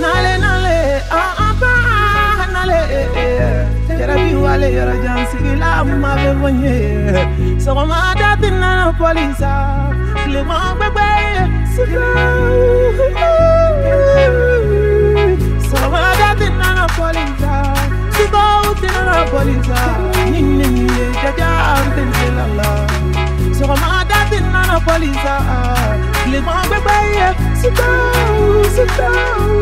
Nale nale ah. Ah. Ba Nale eh eh Yara bi wale yoro jansila Ma be bonye Sogoma dati nana polisa Le mo bebe Sika Sogoma dati nana polisa Sika uti nana polisa Nini niye jaja anten selala Sogoma dati nana polisa Le mo bebe se dou, se musical